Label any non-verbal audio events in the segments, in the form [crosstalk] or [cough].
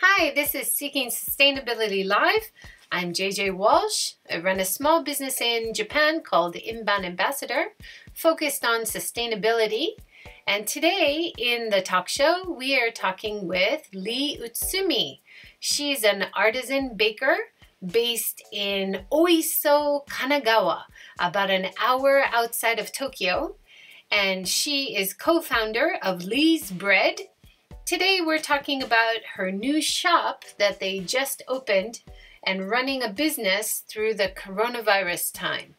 Hi, this is Seeking Sustainability Live. I'm JJ Walsh. I run a small business in Japan called Inbound Ambassador, focused on sustainability. And today in the talk show, we are talking with Lee Utsumi. She's an artisan baker based in Oiso, Kanagawa, about an hour outside of Tokyo. And she is co-founder of Lee's Bread. Today we're talking about her new shop that they just opened and running a business through the coronavirus time.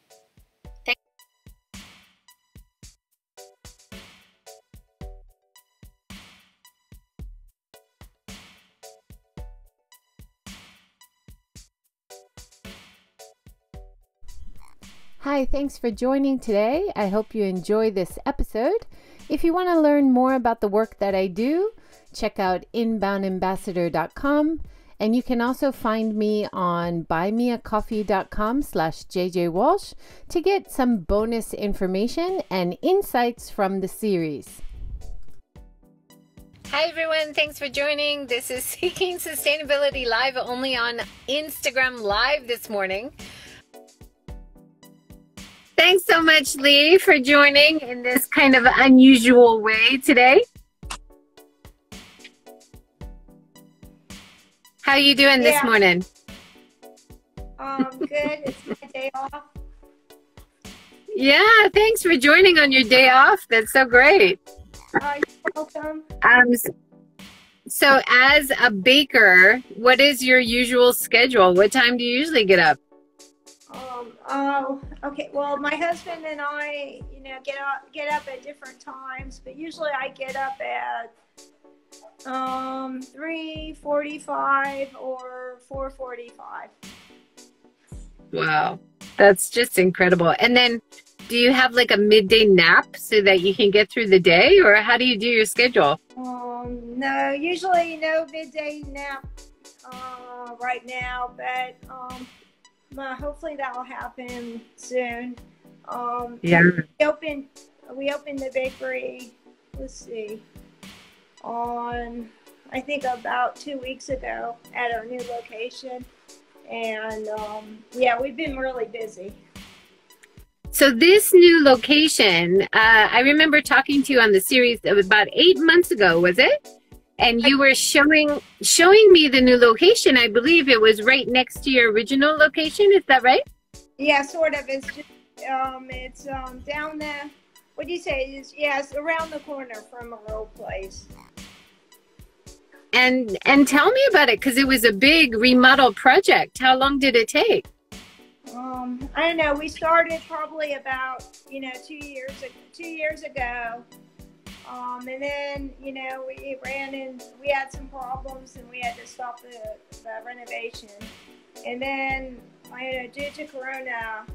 Hi, thanks for joining today. I hope you enjoy this episode. If you want to learn more about the work that I do, check out inboundambassador.com and you can also find me on buymeacoffee.com slash jjwalsh to get some bonus information and insights from the series. Hi everyone, thanks for joining. This is [laughs] Seeking Sustainability Live only on Instagram Live this morning. Thanks so much, Lee, for joining in this kind of unusual way today. How are you doing yeah. this morning? Um, good. it's my day off. Yeah, thanks for joining on your day off. That's so great. Uh, you're welcome. Um, so, as a baker, what is your usual schedule? What time do you usually get up? Um, oh, okay. Well, my husband and I, you know, get up get up at different times, but usually I get up at um 3:45 or 4:45. Wow. That's just incredible. And then do you have like a midday nap so that you can get through the day or how do you do your schedule? Um no, usually no midday nap uh, right now, but um uh, hopefully that will happen soon. Um, yeah. We open we opened the bakery, let's see, on, I think about two weeks ago at our new location. And um, yeah, we've been really busy. So this new location, uh, I remember talking to you on the series about eight months ago, was it? and you were showing showing me the new location. I believe it was right next to your original location. Is that right? Yeah, sort of. It's just um, it's um, down there. What do you say? Yeah, around the corner from our old place. And and tell me about it because it was a big remodel project. How long did it take? Um, I don't know. We started probably about you know two years two years ago um, and then, you know, we ran and we had some problems and we had to stop the, the renovation. And then, you know, due to Corona,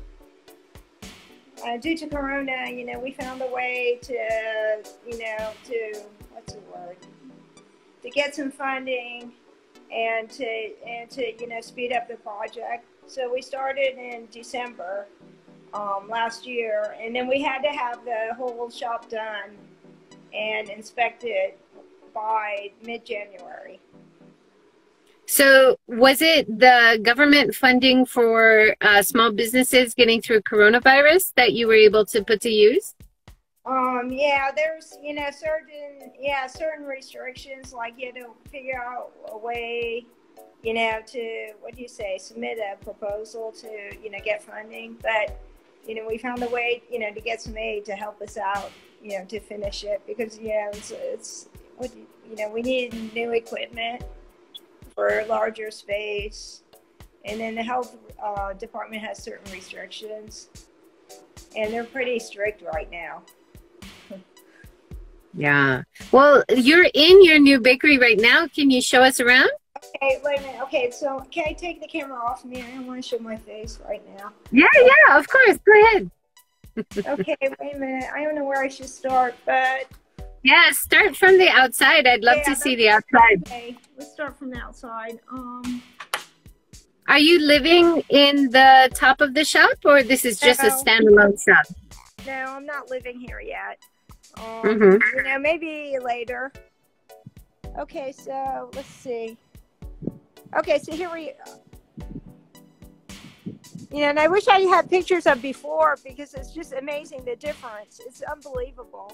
uh, due to Corona, you know, we found a way to, you know, to, what's the word? To get some funding and to, and to, you know, speed up the project. So we started in December um, last year, and then we had to have the whole shop done and inspected by mid-January. So, was it the government funding for uh, small businesses getting through coronavirus that you were able to put to use? Um, yeah, there's you know certain yeah certain restrictions like you had to figure out a way, you know, to what do you say submit a proposal to you know get funding, but you know we found a way you know to get some aid to help us out you know, to finish it because it's, it's you know we need new equipment for larger space, and then the health uh, department has certain restrictions, and they're pretty strict right now. [laughs] yeah. Well, you're in your new bakery right now. Can you show us around? Okay, wait a minute. Okay, so can I take the camera off me? I don't want to show my face right now. Yeah, yeah, of course. Go ahead [laughs] okay, wait a minute. I don't know where I should start, but. Yeah, start from the outside. I'd love yeah, to see the outside. Okay, let's start from the outside. Um, Are you living in the top of the shop, or this is just no, a standalone shop? No, I'm not living here yet. Um, mm -hmm. You know, maybe later. Okay, so let's see. Okay, so here we. You know, and I wish I had pictures of before because it's just amazing the difference. It's unbelievable.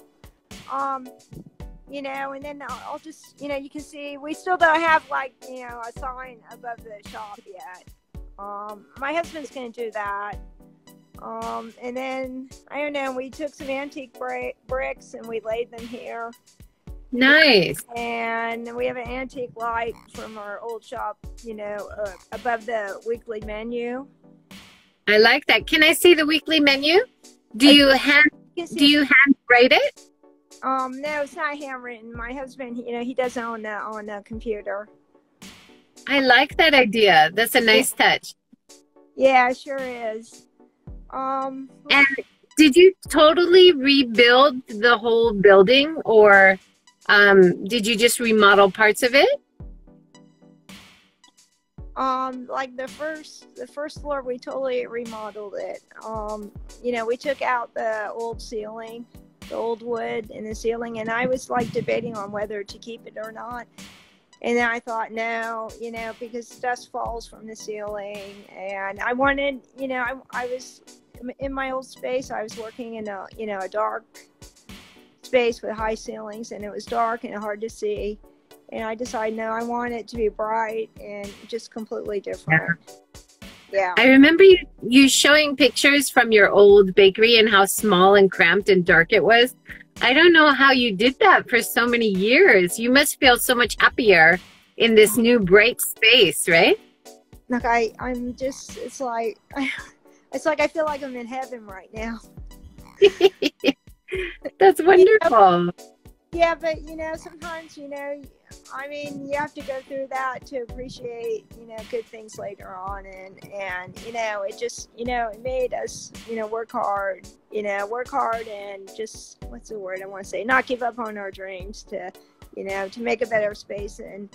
Um, you know, and then I'll, I'll just, you know, you can see we still don't have like, you know, a sign above the shop yet. Um, my husband's to do that. Um, and then I don't know. We took some antique bra- bricks and we laid them here. Nice. And we have an antique light from our old shop, you know, uh, above the weekly menu. I like that. Can I see the weekly menu? Do you hand do you hand write it? Um, no, it's not handwritten. My husband, you know, he does it on the on the computer. I like that idea. That's a nice touch. Yeah, it sure is. Um, And did you totally rebuild the whole building or um, did you just remodel parts of it? um, like the first the first floor, we totally remodeled it. Um, you know, we took out the old ceiling, the old wood in the ceiling, and I was like debating on whether to keep it or not. And then I thought, no, you know, because dust falls from the ceiling, and I wanted, you know, I, I was in my old space. I was working in a, you know, a dark space with high ceilings, and it was dark and hard to see. And I decided, no, I want it to be bright and just completely different. Yeah. I remember you, you showing pictures from your old bakery and how small and cramped and dark it was. I don't know how you did that for so many years. You must feel so much happier in this new bright space, right? Like I, I'm just, it's like, [laughs] it's like I feel like I'm in heaven right now. [laughs] That's wonderful. Yeah, but you know, sometimes you know, I mean, you have to go through that to appreciate you know good things later on, and and you know, it just you know, it made us you know work hard, you know, work hard and just what's the word I want to say, not give up on our dreams to you know to make a better space and.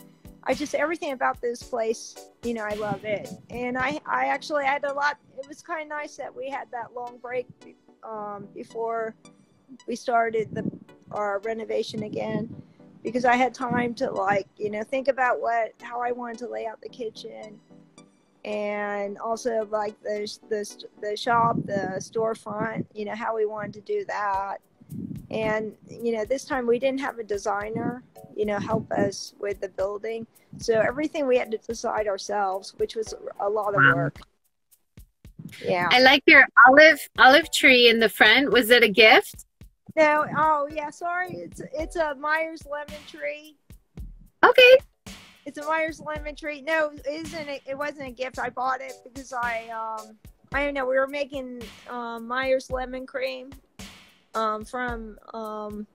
I just everything about this place, you know, I love it, and I I actually had a lot. It was kind of nice that we had that long break um, before we started the our renovation again because I had time to like you know think about what how I wanted to lay out the kitchen and also like the the the shop the storefront you know how we wanted to do that and you know this time we didn't have a designer you know help us with the building so everything we had to decide ourselves which was a lot of Wow. work yeah I like your olive olive tree in the front. Was it a gift? No oh yeah sorry it's it's a Meyers lemon tree Okay. It's a Meyers lemon tree. No, it isn't. A, it wasn't a gift. I bought it because I um I don't know. We were making um, Meyers lemon cream um from um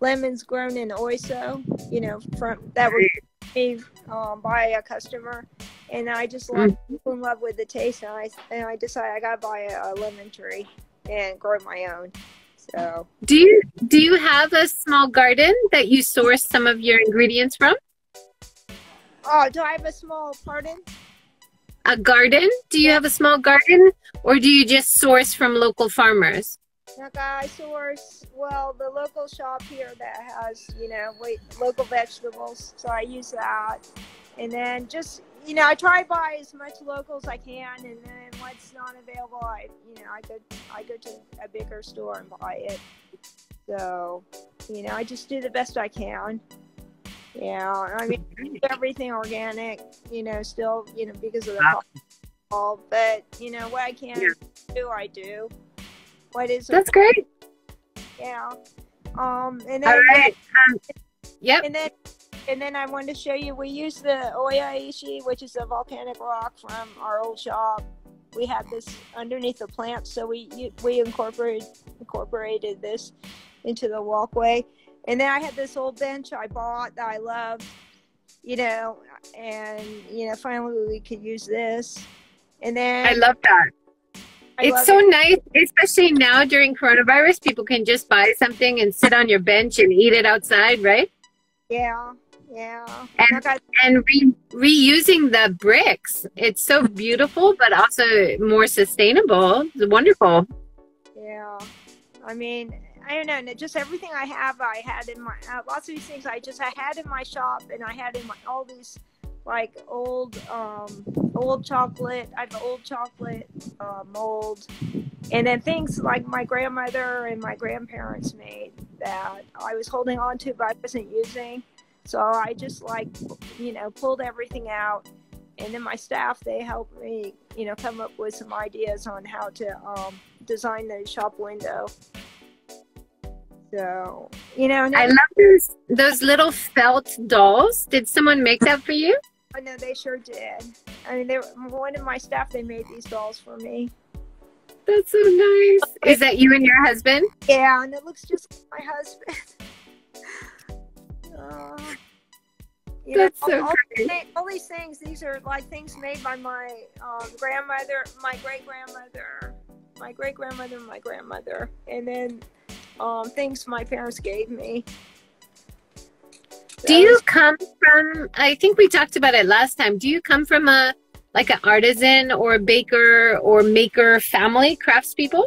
lemons grown in Oiso. You know, from that was made um, by a customer, and I just like fell in love with the taste, and I and I decided I gotta buy a, a lemon tree and grow my own. So Do you do you have a small garden that you source some of your ingredients from? oh, do I have a small garden? A garden? Do you have a small garden or do you just source from local farmers? Like I source well the local shop here that has you know wait, local vegetables, so I use that, and then just you know I try to buy as much local as I can, and then what's not available, I you know I go I go to a bigger store and buy it. So you know I just do the best I can. Yeah, I mean [laughs] everything organic, you know, still you know because of the cost, but you know what I can Yeah. do, I do. What is That's great. yeah. Um, and then All right. Um, yep. and then and then I wanted to show you we use the Oyaishi, which is a volcanic rock from our old shop. We had this underneath the plant, so we we incorporated incorporated this into the walkway. And then I had this old bench I bought that I loved, you know, and you know finally we could use this. And then I love that. I It's so it. nice, especially now during coronavirus. People can just buy something and sit on your bench and eat it outside, right? yeah, yeah. And- And re- reusing the bricks. It's so beautiful, but also more sustainable. It's wonderful. Yeah, I mean, I don't know. and Just everything I have, I had in my uh, lots of these things. I just I had in my shop, and I had in my all these like old um, old chocolate. I have old chocolate uh, mold, and then things like my grandmother and my grandparents made that I was holding on to but I wasn't using. So I just like you know pulled everything out, and then my staff they helped me you know come up with some ideas on how to um, design the shop window. So you know, I love those those little felt dolls. Did someone make that for you? I know they sure did. I mean, they were, one of my staff. They made these dolls for me. That's so nice. Is that you and your husband? Yeah, and it looks just like my husband. [laughs] uh, That's know, so all, great. All, these things, these are like things made by my um, grandmother, my great grandmother, my great grandmother, my grandmother, and then um, things my parents gave me. Do you come from? I think we talked about it last time. Do you come from a like an artisan or a baker or maker family, craftspeople?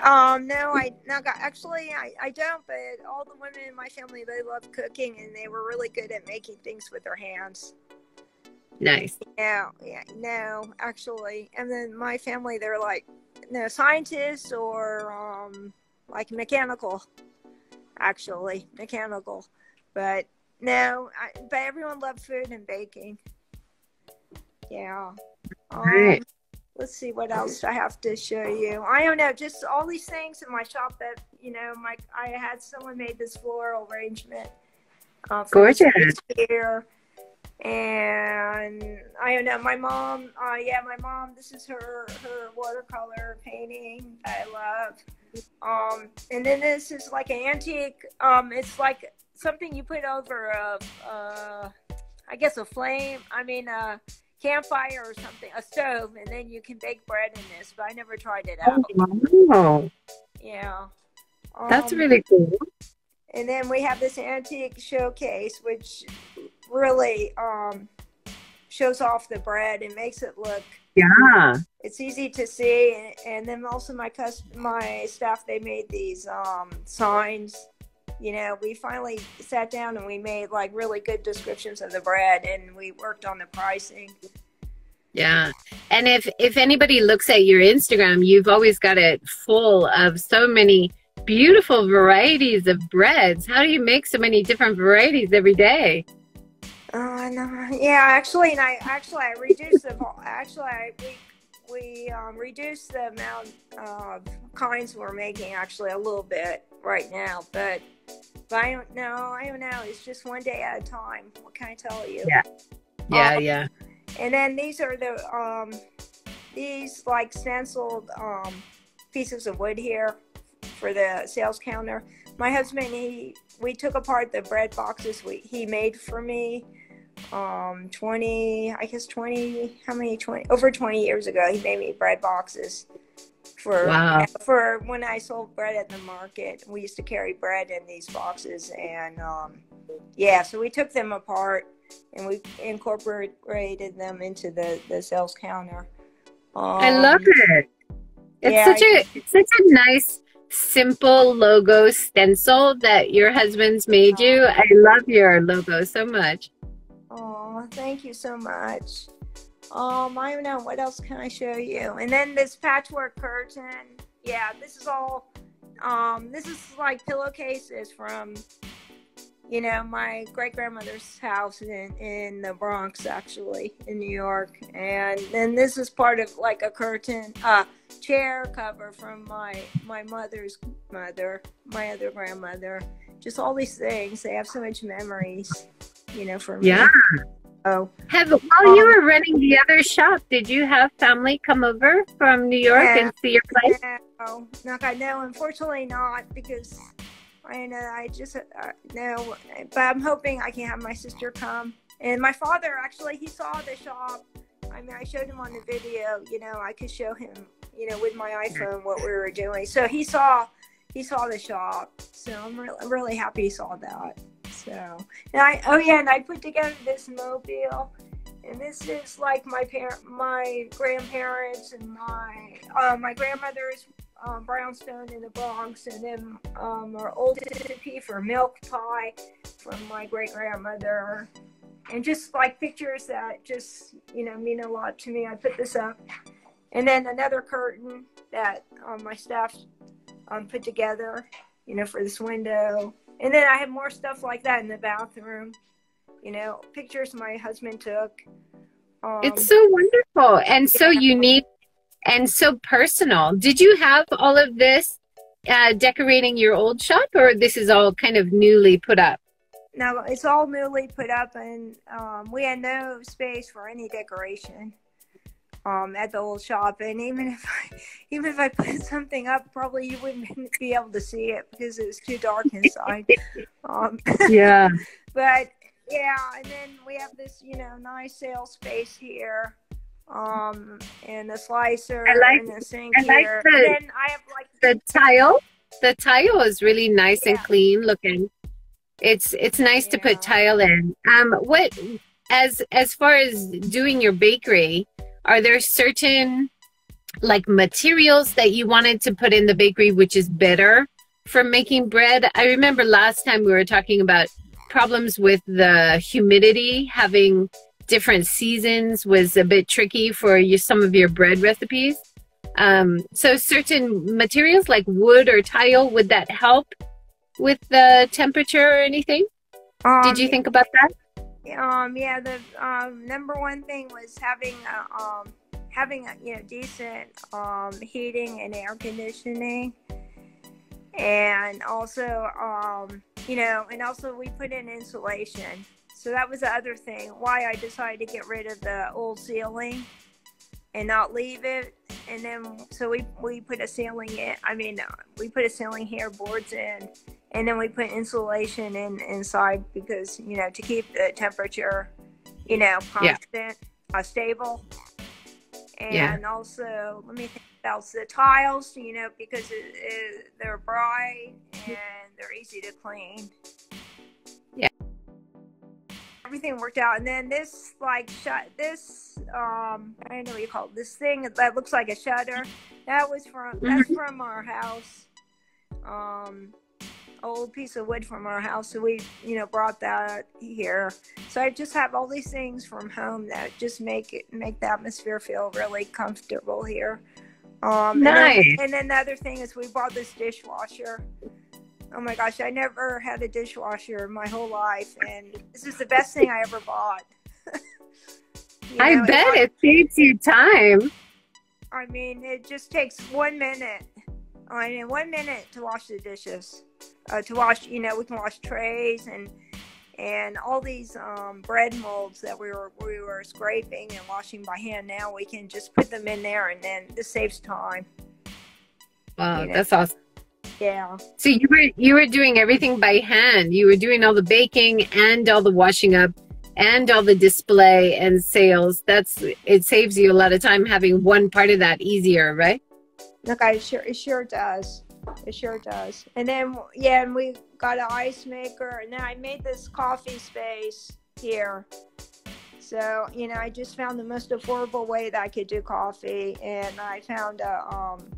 Um, no, I no, actually, I, I don't. But all the women in my family they love cooking, and they were really good at making things with their hands. Nice. Yeah, yeah, no, actually, and then my family they're like no scientists or um like mechanical, actually mechanical, but no, I, but everyone loved food and baking. Yeah. Um, right. Let's see what else I have to show you. I don't know, just all these things in my shop that you know, my I had someone made this floral arrangement. Uh, Gorgeous. Here. And I don't know, my mom, uh, yeah, my mom, this is her her watercolor painting I love. Um, and then this is like an antique, um, it's like something you put over a, uh, I guess a flame. I mean a campfire or something, a stove, and then you can bake bread in this. But I never tried it out. Oh, wow. Yeah. That's um, really cool. And then we have this antique showcase, which really um, shows off the bread and makes it look. Yeah. It's easy to see, and, and then also my cus- my staff they made these um, signs you know, we finally sat down and we made like really good descriptions of the bread and we worked on the pricing. Yeah. And if if anybody looks at your Instagram, you've always got it full of so many beautiful varieties of breads. How do you make so many different varieties every day? Uh, no, yeah, actually, and I actually I reduced the actually I we we um, reduced the amount of kinds we're making actually a little bit right now, but but I don't know. I don't know. It's just one day at a time. What can I tell you? Yeah. Yeah, um, yeah. And then these are the um these like stenciled um pieces of wood here for the sales counter. My husband he we took apart the bread boxes we he made for me um 20 I guess 20 how many 20 over 20 years ago he made me bread boxes for wow. for when I sold bread at the market. We used to carry bread in these boxes, and um, yeah, so we took them apart and we incorporated them into the the sales counter. Um, I love it. It's yeah, such a it's such a nice simple logo stencil that your husband's made you. I love your logo so much. Oh, thank you so much. Um, I don't know. What else can I show you? And then this patchwork curtain. Yeah, this is all, um, this is like pillowcases from, you know, my great grandmother's house in, in the Bronx, actually, in New York. And then this is part of like a curtain, uh, chair cover from my, my mother's mother, my other grandmother. Just all these things. They have so much memories, you know, for me. Yeah. Oh. Have while um, you were running the other shop, did you have family come over from New York yeah, and see your place? No, not I know. Unfortunately, not because I know I just uh, no. But I'm hoping I can have my sister come. And my father actually, he saw the shop. I mean, I showed him on the video. You know, I could show him, you know, with my iPhone what we were doing. So he saw, he saw the shop. So I'm really, I'm really happy he saw that. So, and I oh yeah, and I put together this mobile, and this is like my parent, my grandparents, and my uh, my grandmother's um, brownstone in the Bronx, and then um, our old recipe for milk pie from my great grandmother. and just like pictures that just you know mean a lot to me. I put this up, and then another curtain that um, my staff um, put together, you know, for this window. And then I have more stuff like that in the bathroom, you know, pictures my husband took. Um, it's so wonderful and so unique and so personal. Did you have all of this uh, decorating your old shop, or this is all kind of newly put up? No, it's all newly put up, and um, we had no space for any decoration um, at the old shop. And even if I, [laughs] even if I put [laughs] something up, probably you wouldn't [laughs] be able to see it because it was too dark inside. um, yeah. but yeah, and then we have this, you know, nice sales space here um, and the slicer like, and the sink I like here. The, and I have like the tile. The tile is really nice yeah. and clean looking. It's it's nice yeah. to put tile in. Um, what as as far as doing your bakery, are there certain like materials that you wanted to put in the bakery, which is better for making bread? I remember last time we were talking about problems with the humidity having different seasons was a bit tricky for you, some of your bread recipes. Um, so certain materials like wood or tile, would that help with the temperature or anything? Um, Did you think about that? Um, yeah, the um, number one thing was having a, um, having a, you know decent um, heating and air conditioning, and also um, you know, and also we put in insulation. So that was the other thing why I decided to get rid of the old ceiling and not leave it. And then so we we put a ceiling in. I mean, uh, we put a ceiling here, boards in, and then we put insulation in inside because you know to keep the temperature, you know, constant, yeah. uh, stable. And yeah. also, let me think about the tiles, you know, because it, it, they're bright and they're easy to clean everything worked out. And then this like shut this um I don't know what you call it, this thing that looks like a shutter. That was from that's mm-hmm. from our house. Um old piece of wood from our house. So we, you know, brought that here. So I just have all these things from home that just make it make the atmosphere feel really comfortable here. Um, nice. And then, and then the other thing is we bought this dishwasher. Oh my gosh, I never had a dishwasher my whole life, and this is the best thing I ever bought. [laughs] know, I bet it saves you time. I mean, it just takes one minute. I mean, one minute to wash the dishes. Uh, to wash, you know, we can wash trays and and all these um, bread molds that we were we were scraping and washing by hand. Now we can just put them in there, and then this saves time. Wow, you know? that's awesome. Yeah. So you were you were doing everything by hand. You were doing all the baking and all the washing up and all the display and sales. That's it saves you a lot of time having one part of that easier, right? Look, I sure it sure does. It sure does. And then yeah, and we got an ice maker, and then I made this coffee space here. So you know, I just found the most affordable way that I could do coffee, and I found a um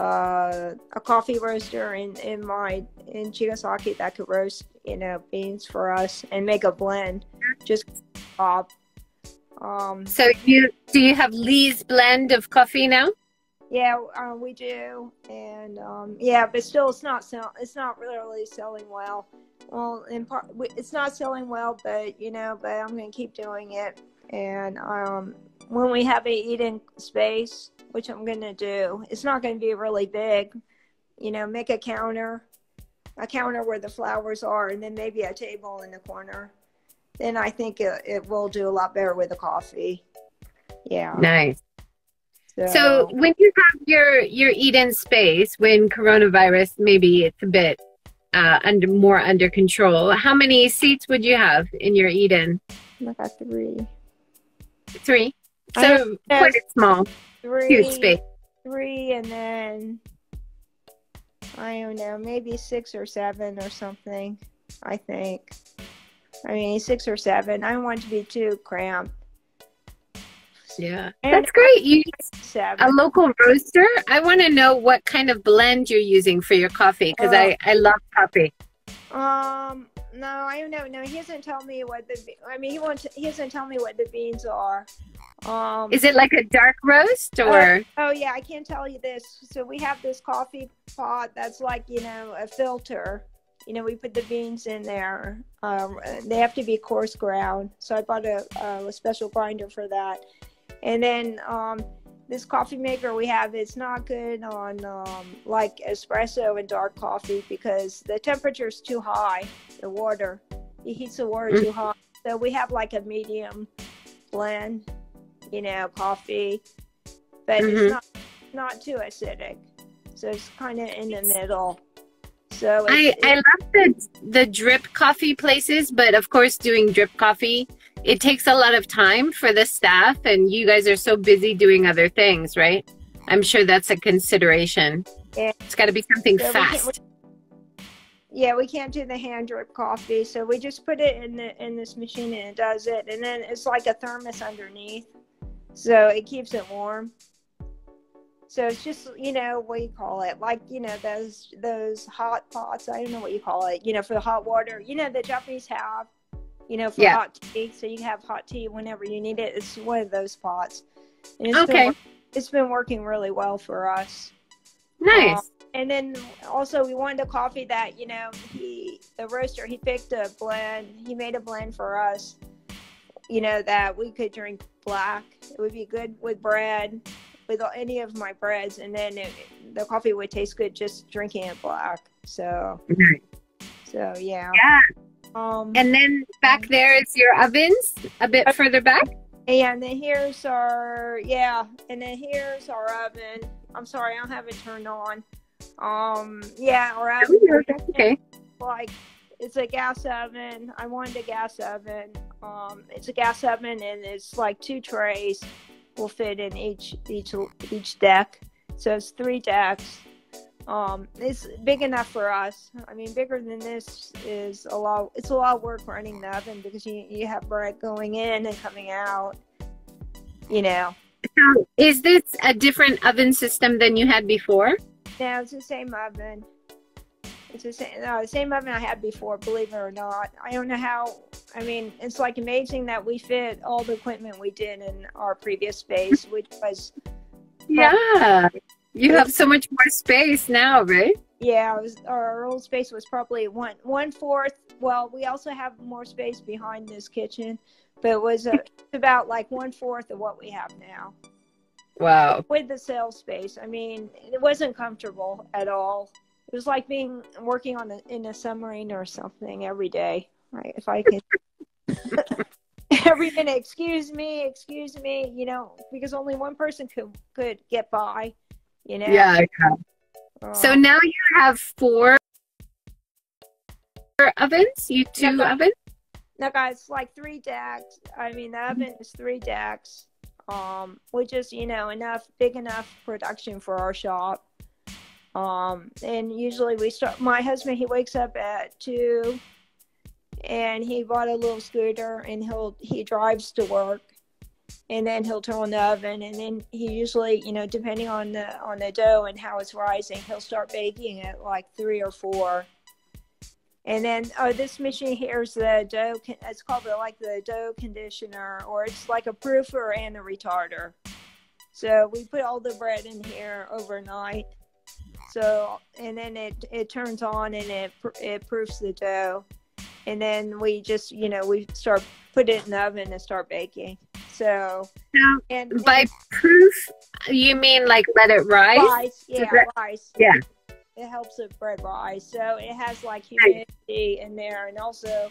uh, a coffee roaster in, in my in Chigasaki that could roast you know beans for us and make a blend just pop. Um, so you do you have Lee's blend of coffee now? Yeah, uh, we do, and um, yeah, but still, it's not sell- it's not really selling well. Well, in part, it's not selling well, but you know, but I'm gonna keep doing it, and um, when we have a eating space, which I'm going to do. It's not going to be really big. You know, make a counter, a counter where the flowers are, and then maybe a table in the corner. Then I think it, it will do a lot better with the coffee. Yeah. Nice. So, so when you have your your eat-in space, when coronavirus maybe it's a bit uh, under more under control, how many seats would you have in your eat-in? I got three. Three. So quite small three, huge space. Three, and then I don't know, maybe six or seven or something. I think. I mean, six or seven. I don't want to be too cramped. Yeah, and that's great. You seven. a local roaster. I want to know what kind of blend you're using for your coffee because uh, I I love coffee. Um, no, I don't know. No, he doesn't tell me what the. I mean, he won't. He doesn't tell me what the beans are. Um, Is it like a dark roast or? oh yeah, I can't tell you this. So we have this coffee pot that's like you know a filter. You know, we put the beans in there. Um, they have to be coarse ground. So I bought a, a special grinder for that. And then um, this coffee maker we have is not good on um, like espresso and dark coffee because the temperature is too high. The water, it heats the water Mm. too hot. So we have like a medium blend, you know, coffee, but Mhm. it's not not too acidic. So it's kind of in the middle. So I, it's, I love the the drip coffee places, but of course, doing drip coffee, it takes a lot of time for the staff, and you guys are so busy doing other things, right? I'm sure that's a consideration. Yeah. It's got to be something we can't- fast. Yeah, we can't do the hand drip coffee, so we just put it in the in this machine and it does it, and then it's like a thermos underneath, so it keeps it warm. So it's just you know what you call it, like you know those those hot pots. I don't know what you call it. You know for the hot water. You know the Japanese have, you know for Yeah. hot tea, so you can have hot tea whenever you need it. It's one of those pots. And it's Okay. Been, it's been working really well for us Nice. Um, and then also we wanted a coffee that you know he the roaster he picked a blend he made a blend for us you know that we could drink black it would be good with bread with any of my breads and then it, the coffee would taste good just drinking it black so Nice. so yeah Yeah. Um And then back there is your ovens, a bit further back. and then here's our yeah and then here's our oven i'm sorry i don't have it turned on um yeah our oven Okay. like it's a gas oven. I wanted a gas oven. Um, it's a gas oven and it's like two trays will fit in each each each deck. So it's three decks. Um, it's big enough for us. I mean, bigger than this is a lot. It's a lot of work running the oven because you you have bread going in and coming out. You know. Is this a different oven system than you had before? No, it's the same oven. It's the same, no, the same oven I had before, believe it or not. I don't know how, I mean, it's like amazing that we fit all the equipment we did in our previous space, which was, Yeah. You have so much more space now, right? yeah, was, our old space was probably one, one fourth. Well, we also have more space behind this kitchen, but it was uh [laughs] about like one fourth of what we have now. Wow. with the sales space. I mean, it wasn't comfortable at all. It was like being working on a, in a submarine or something every day. Right? If I [laughs] could. [laughs] every minute, excuse me, excuse me, you know, because only one person could could get by, you know. Yeah. Um, So now you have four ovens. You two Yeah. ovens. No, guys, like three decks. I mean, the oven is three decks, um, which is you know enough, big enough production for our shop. Um, and usually we start. My husband he wakes up at two, and he bought a little scooter, and he'll he drives to work, and then he'll turn on the oven, and then he usually you know depending on the on the dough and how it's rising, he'll start baking at like three or four. And then oh, this machine here is the dough. con- It's called the, like the dough conditioner, or it's like a proofer and a retarder. So we put all the bread in here overnight. So and then it it turns on and it it proofs the dough, and then we just you know we start put it in the oven and start baking. So and, and by proof, you mean like let it rise? rice, yeah, that- rice. Yeah. It helps the bread rise. So it has like humidity in there and also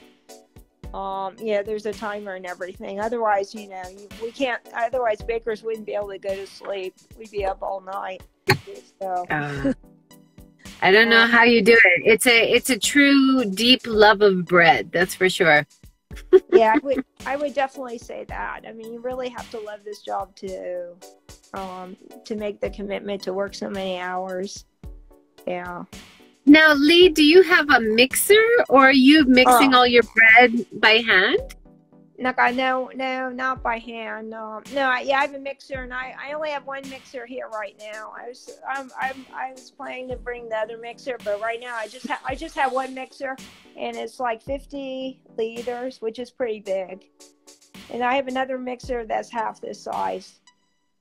um yeah, there's a timer and everything. Otherwise, you know, you, we can't otherwise bakers wouldn't be able to go to sleep. We'd be up all night. So [laughs] Uh, I don't know how you do it. It's a it's a true deep love of bread. That's for sure. Yeah, I [laughs] would I would definitely say that. I mean, you really have to love this job to um to make the commitment to work so many hours. Yeah. Now, Lee, do you have a mixer or are you mixing Oh. all your bread by hand? No, I no, no, not by hand. No, no. I, yeah, I have a mixer, and I, I only have one mixer here right now. I was, I'm, I'm, I was planning to bring the other mixer, but right now I just, ha- I just have one mixer, and it's like 50 liters, which is pretty big. And I have another mixer that's half this size.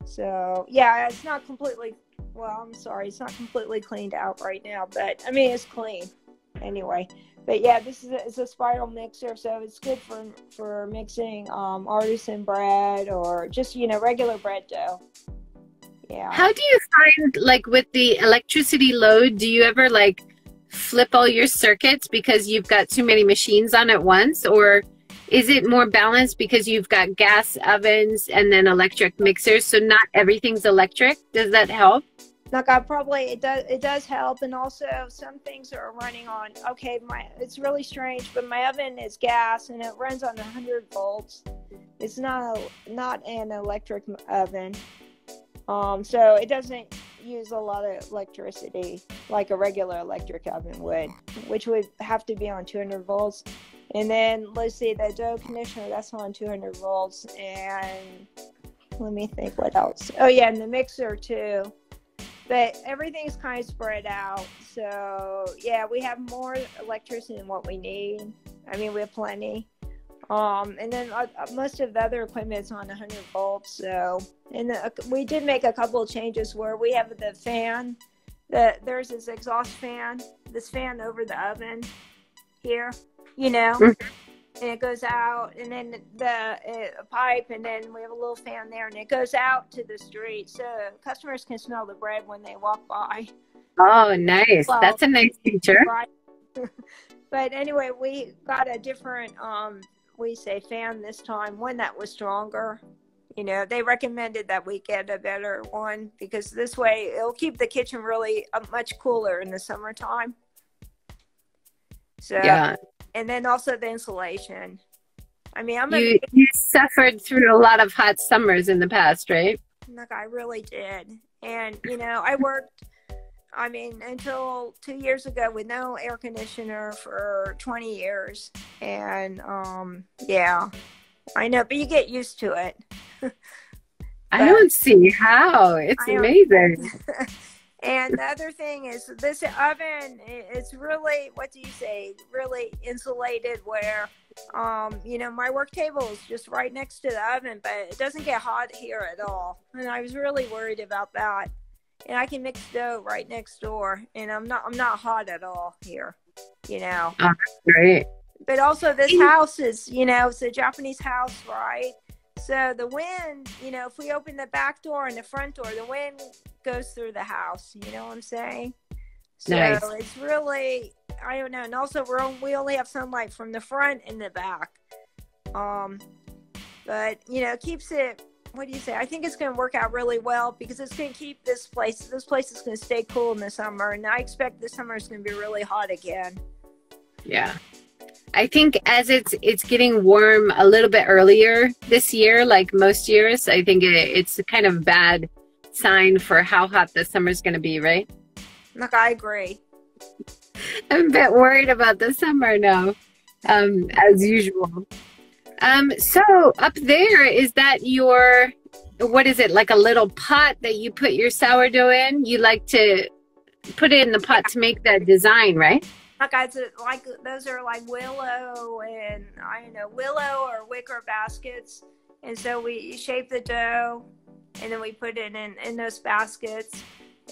So yeah, it's not completely. Well, I'm sorry, it's not completely cleaned out right now, but I mean it's clean anyway but yeah, this is a, it's a spiral mixer, so it's good for for mixing um, artisan bread or just you know regular bread dough. Yeah. How do you find like with the electricity load? Do you ever like flip all your circuits because you've got too many machines on at once, or is it more balanced because you've got gas ovens and then electric mixers, so not everything's electric? Does that help? Like I probably it does it does help, and also some things are running on. Okay, my it's really strange, but my oven is gas and it runs on 100 volts. It's not a, not an electric oven, um, so it doesn't use a lot of electricity like a regular electric oven would, which would have to be on 200 volts. And then let's see, the dough conditioner that's on 200 volts, and let me think what else. Oh yeah, and the mixer too but everything's kind of spread out. So yeah, we have more electricity than what we need. I mean, we have plenty. Um, and then uh, uh most of the other equipment is on 100 volts. So, and uh, we did make a couple of changes where we have the fan. The there's this exhaust fan, this fan over the oven here, you know. And it goes out and then the uh, pipe and then we have a little fan there and it goes out to the street so customers can smell the bread when they walk by. Oh nice. Well, that's a nice feature. [laughs] but anyway we got a different um we say fan this time one that was stronger. You know they recommended that we get a better one because this way it'll keep the kitchen really uh, much cooler in the summertime. So yeah and then also the insulation. I mean, I'm you, a, you suffered through a lot of hot summers in the past, right? Like I really did, and you know, I worked. I mean, until two years ago with no air conditioner for 20 years, and um, yeah, I know, but you get used to it. [laughs] I don't see how. It's amazing. [laughs] And the other thing is this oven it's really, what do you say, really insulated where, um, you know, my work table is just right next to the oven, but it doesn't get hot here at all. And I was really worried about that. And I can mix dough right next door, and I'm not, I'm not hot at all here, you know. Oh, great. But also, this house is, you know, it's a Japanese house, right? So the wind, you know, if we open the back door and the front door, the wind goes through the house. You know what I'm saying? So nice. it's really, I don't know. And also, we're on, we only have sunlight from the front and the back. Um, but you know, it keeps it. What do you say? I think it's going to work out really well because it's going to keep this place. This place is going to stay cool in the summer, and I expect the summer is going to be really hot again. Yeah. I think as it's it's getting warm a little bit earlier this year, like most years, I think it, it's a kind of bad sign for how hot the summer's going to be, right? Look, I agree. [laughs] I'm a bit worried about the summer now, um, as usual. Um, so up there, is that your, what is it, like a little pot that you put your sourdough in? You like to put it in the pot to make that design, right? Like I said, like those are like willow and I don't know willow or wicker baskets, and so we shape the dough and then we put it in in those baskets,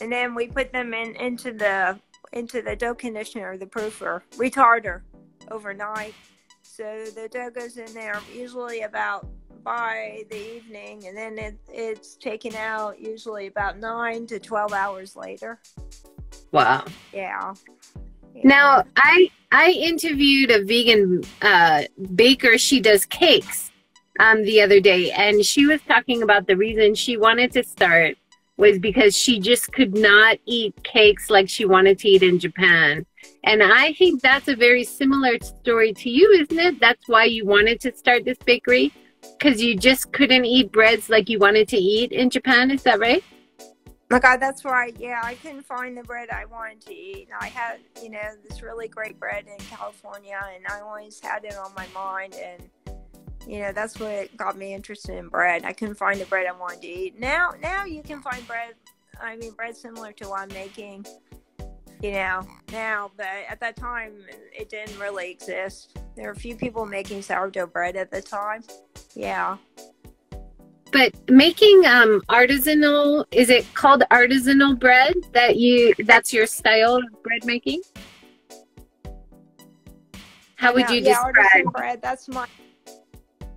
and then we put them in into the into the dough conditioner, the proofer retarder, overnight. So the dough goes in there usually about by the evening, and then it, it's taken out usually about nine to twelve hours later. Wow. Yeah. Now I I interviewed a vegan uh, baker. She does cakes, um, the other day, and she was talking about the reason she wanted to start was because she just could not eat cakes like she wanted to eat in Japan. And I think that's a very similar story to you, isn't it? That's why you wanted to start this bakery because you just couldn't eat breads like you wanted to eat in Japan. Is that right? My God, that's right. Yeah, I couldn't find the bread I wanted to eat. I had, you know, this really great bread in California, and I always had it on my mind. And you know, that's what got me interested in bread. I couldn't find the bread I wanted to eat. Now, now you can find bread. I mean, bread similar to what I'm making. You know, now, but at that time, it didn't really exist. There were a few people making sourdough bread at the time. Yeah. But making um, artisanal, is it called artisanal bread that you, that's your style of bread making? How would you yeah, describe? bread? That's my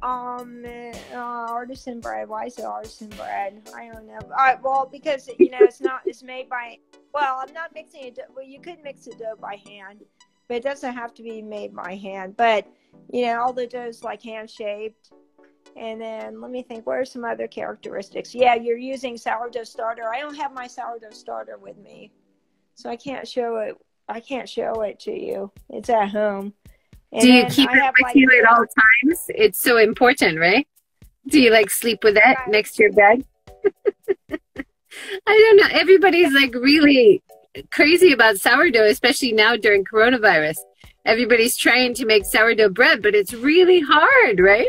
um uh, artisan bread. Why is it artisan bread? I don't know. Uh, well, because you know it's not. It's made by. Well, I'm not mixing it. Well, you could mix the dough by hand, but it doesn't have to be made by hand. But you know, all the dough's like hand shaped. And then let me think. What are some other characteristics? Yeah, you're using sourdough starter. I don't have my sourdough starter with me, so I can't show it. I can't show it to you. It's at home. And Do you keep I it with like, you at all times? It's so important, right? Do you like sleep with it next to your bed? [laughs] I don't know. Everybody's like really crazy about sourdough, especially now during coronavirus. Everybody's trying to make sourdough bread, but it's really hard, right?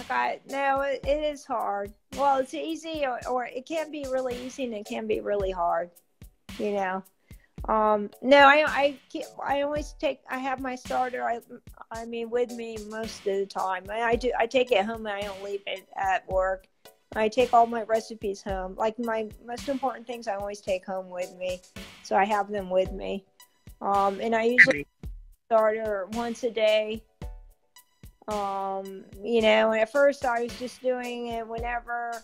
Okay, no, it, it is hard. Well, it's easy, or, or it can be really easy, and it can be really hard. You know. Um, no, I, I, I always take, I have my starter, I, I mean, with me most of the time. I, I do, I take it home and I don't leave it at work. I take all my recipes home. Like my most important things I always take home with me. So I have them with me. Um, and I usually starter once a day. Um, you know, at first I was just doing it whenever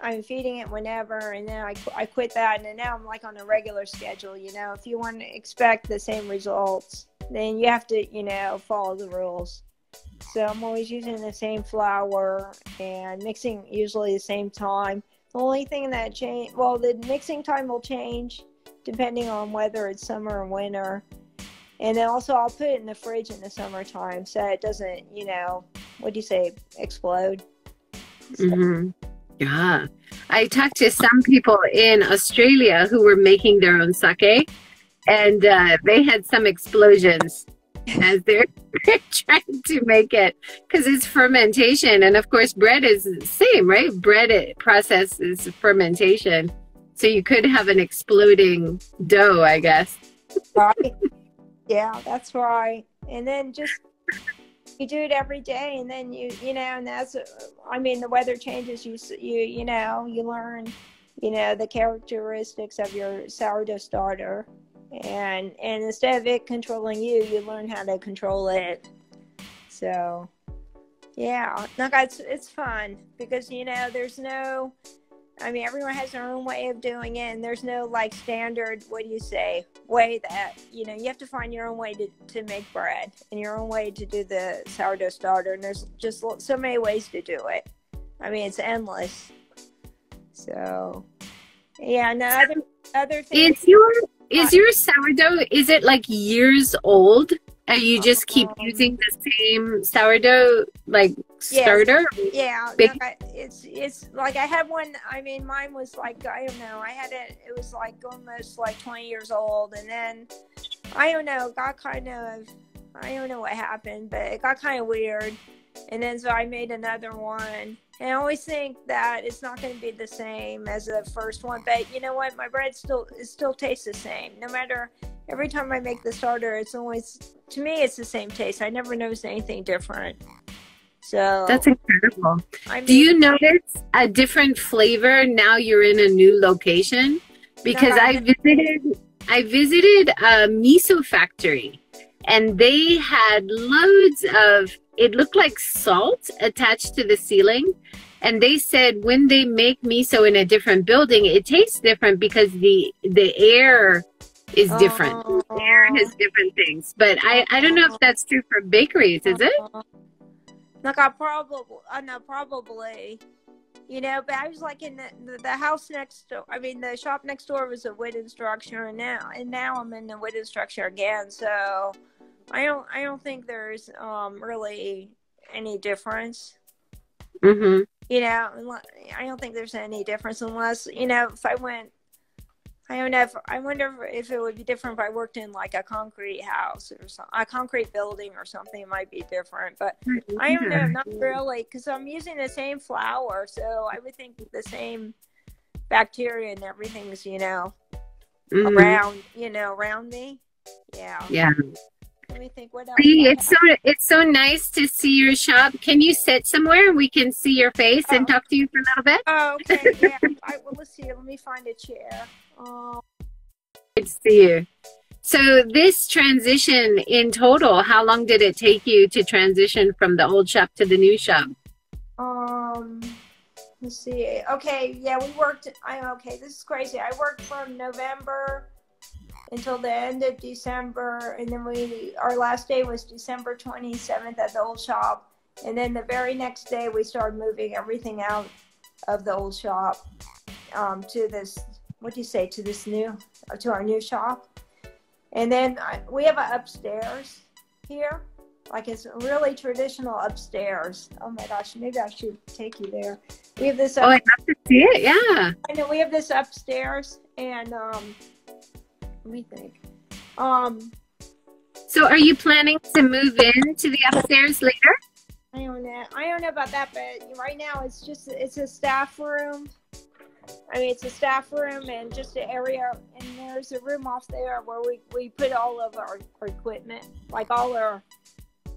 I'm feeding it whenever, and then I, I quit that, and now I'm like on a regular schedule. You know, if you want to expect the same results, then you have to, you know, follow the rules. So I'm always using the same flour and mixing usually the same time. The only thing that change, well, the mixing time will change depending on whether it's summer or winter. And then also I'll put it in the fridge in the summertime so it doesn't, you know, what do you say, explode. Mm-hmm. Yeah. I talked to some people in Australia who were making their own sake, and uh, they had some explosions as they're [laughs] trying to make it because it's fermentation. And of course, bread is the same, right? Bread process is fermentation. So you could have an exploding dough, I guess. Right. Yeah, that's right. And then just you do it every day and then you you know and that's i mean the weather changes you you you know you learn you know the characteristics of your sourdough starter and and instead of it controlling you you learn how to control it so yeah no it's it's fun because you know there's no I mean, everyone has their own way of doing it, and there's no like standard, what do you say, way that, you know, you have to find your own way to, to make bread and your own way to do the sourdough starter. And there's just so many ways to do it. I mean, it's endless. So, yeah, no, other, other things. Is your, is your sourdough, is it like years old? And you just keep um, using the same sourdough like starter? Yeah, yeah it's it's like I had one. I mean, mine was like I don't know. I had it. It was like almost like twenty years old, and then I don't know. Got kind of I don't know what happened, but it got kind of weird. And then so I made another one. And I always think that it's not going to be the same as the first one, but you know what? My bread still it still tastes the same. No matter every time I make the starter, it's always to me it's the same taste. I never notice anything different. So that's incredible. I mean, Do you notice a different flavor now you're in a new location? Because I uh-huh. visited I visited a miso factory and they had loads of it looked like salt attached to the ceiling and they said when they make miso in a different building it tastes different because the the air is different oh. air has oh. different things but i i don't know if that's true for bakeries is it uh-huh. Like i probably i know probably you know but i was like in the, the, the house next door i mean the shop next door was a wooden structure and now and now i'm in the wooden structure again so I don't I don't think there's um really any difference. Mm-hmm. You know, I don't think there's any difference unless you know if I went I don't know. If, I wonder if it would be different if I worked in like a concrete house or some a concrete building or something. It might be different, but I don't know. Not really, because I'm using the same flour, so I would think the same bacteria and everything's you know mm. around you know around me. Yeah. Yeah. Let me think. What else? See, it's so it's so nice to see your shop. Can you sit somewhere and we can see your face oh. and talk to you for a little bit? Oh, okay. Yeah. [laughs] I, well, let's see. Let me find a chair. Um, Good to see you. So this transition in total, how long did it take you to transition from the old shop to the new shop? Um, let's see. Okay, yeah, we worked. I okay. This is crazy. I worked from November until the end of December, and then we our last day was December 27th at the old shop, and then the very next day we started moving everything out of the old shop um, to this. What do you say to this new to our new shop? And then I, we have an upstairs here, like it's really traditional upstairs. Oh my gosh, maybe I should take you there. We have this. Up- oh, I have to see it. Yeah. and then we have this upstairs, and um, let me think. Um. So, are you planning to move in to the upstairs later? I don't know. I don't know about that, but right now it's just it's a staff room. I mean, it's a staff room and just an area, and there's a room off there where we, we put all of our, our equipment, like all our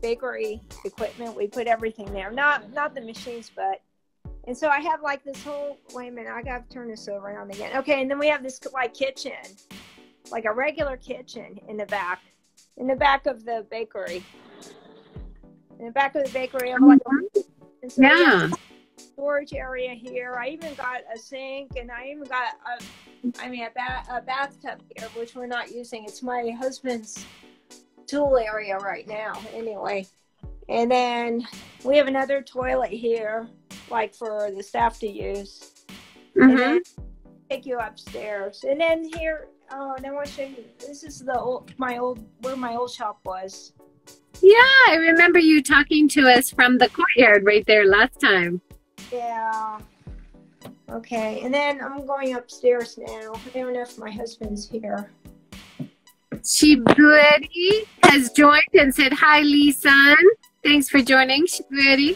bakery equipment. We put everything there. Not not the machines, but and so I have like this whole. Wait a minute, I got to turn this around again. Okay, and then we have this like kitchen like a regular kitchen in the back, in the back of the bakery. In the back of the bakery, like, so yeah. Storage area here. I even got a sink, and I even got a, I mean, a, ba- a bathtub here, which we're not using. It's my husband's tool area right now, anyway. And then we have another toilet here, like for the staff to use. Mm-hmm. take you upstairs, and then here Oh, and I want to show you. This is the old, my old, where my old shop was. Yeah, I remember you talking to us from the courtyard right there last time. Yeah. Okay, and then I'm going upstairs now. I don't know if my husband's here. Shiburi has joined and said, Hi, Lee-san. Thanks for joining, Shiburi.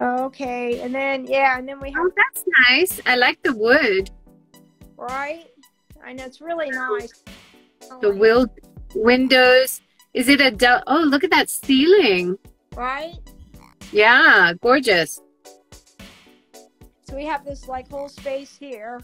Okay, and then, yeah, and then we have. Oh, that's nice. I like the wood. Right? I know it's really nice. The will windows. Is it a oh look at that ceiling. Right? Yeah, gorgeous. So we have this like whole space here.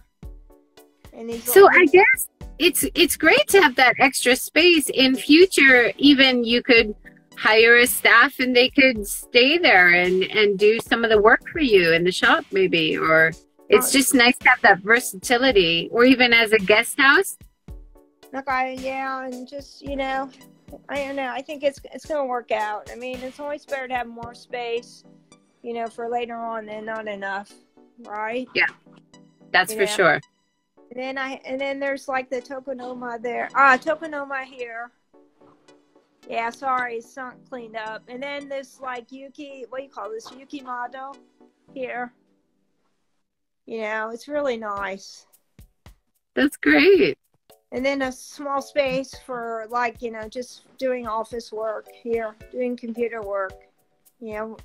And these so I guess it's it's great to have that extra space in future even you could hire a staff and they could stay there and and do some of the work for you in the shop maybe or it's just nice to have that versatility, or even as a guest house. I yeah, and just you know, I don't know. I think it's it's gonna work out. I mean, it's always better to have more space, you know, for later on than not enough, right? Yeah, that's you for know? sure. And then I and then there's like the tokonoma there. Ah, tokonoma here. Yeah, sorry, it's not cleaned up. And then this like Yuki, what do you call this? Yuki model here. You know, it's really nice. That's great. And then a small space for like, you know, just doing office work here, doing computer work. You know.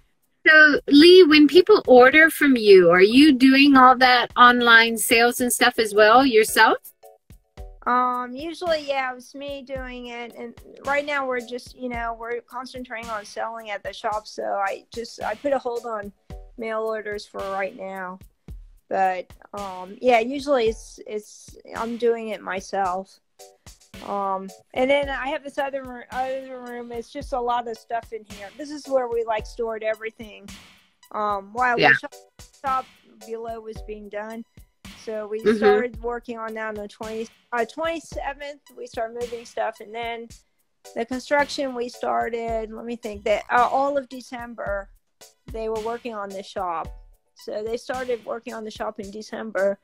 So Lee, when people order from you, are you doing all that online sales and stuff as well yourself? Um, usually, yeah, it's me doing it, and right now we're just, you know, we're concentrating on selling at the shop. So I just I put a hold on mail orders for right now but um, yeah, usually it's it's I'm doing it myself. Um, and then I have this other room, other room. It's just a lot of stuff in here. This is where we like stored everything. Um, while yeah. the shop, shop below was being done, so we mm-hmm. started working on that on the 20, uh, 27th. We started moving stuff, and then the construction we started. Let me think that uh, all of December they were working on the shop so they started working on the shop in December.